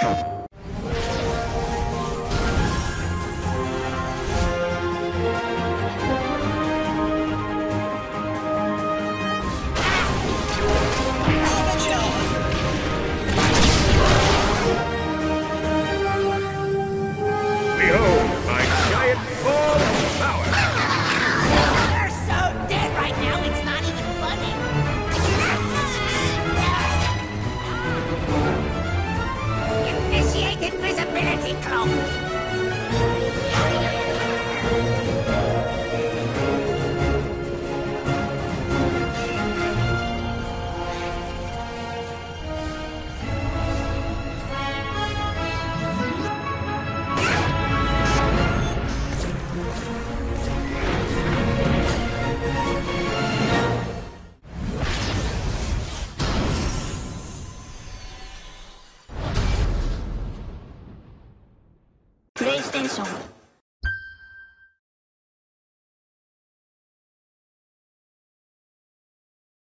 you イステーション。